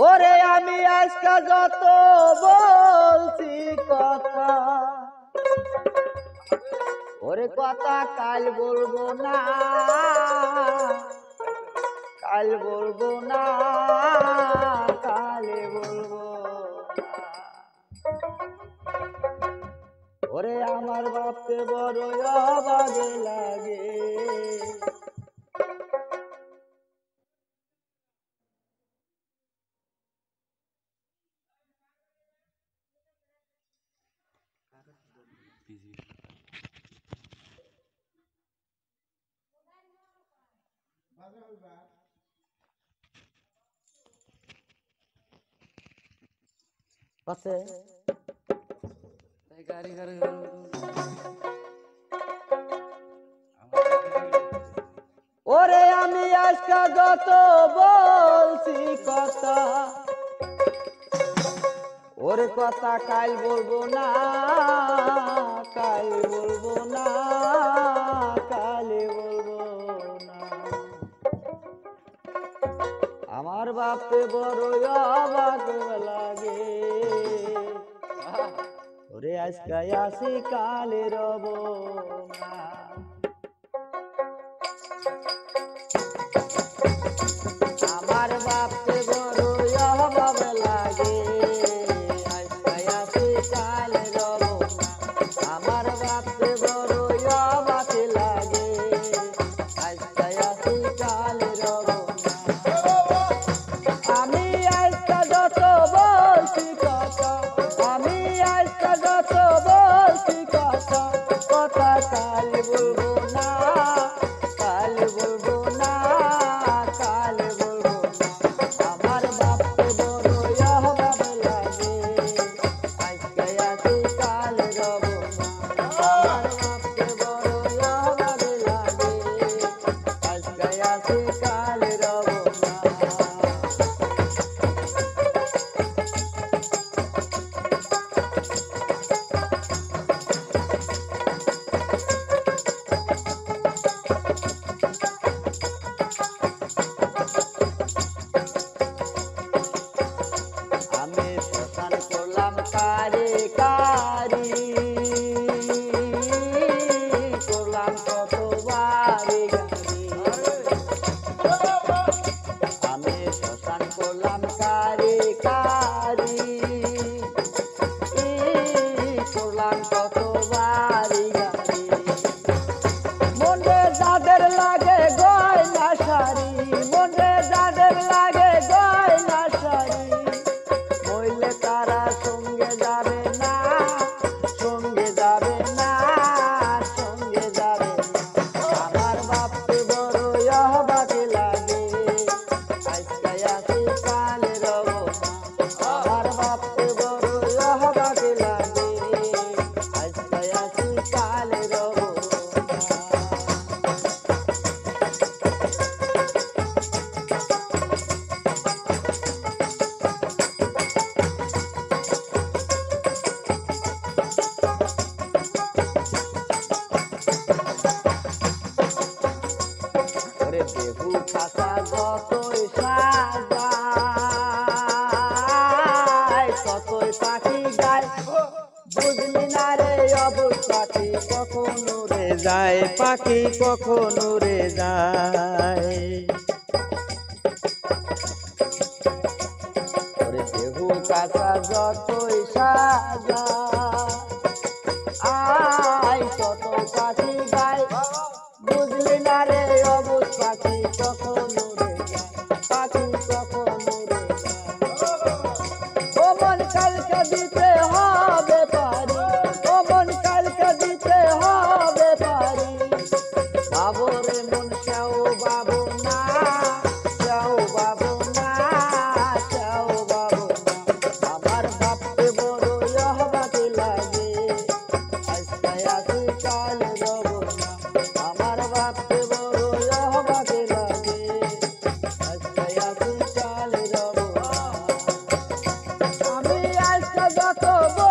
ওরে আমি আজকে যত বলছি কথা ওরে কথা কাল বলব না কাল বলব না। আমার বাপকে বড় অবাগে লাগে। ওরে আমি আজকে যত বলছি কথা, ওরে কথা কাল বলব না, কাল বলব না, কালে বলব না। আমার বাপে বড় অবাক লাগে। ওরে আজকে আসি কালে রব আমার বাপে বড় অভাব লাগে। আজকে আসি কালে রব না আমার বাপে বড় অবাক লাগে। আজকে আসি কালে রব আমি যত পাখি কখনো রে যায়, পাখি কখনো রে যায়। বেহু কাঁচা যতই সাজা বুঝলি না রে পাখি পাখি। ও মন কালকে দিতে হবে যত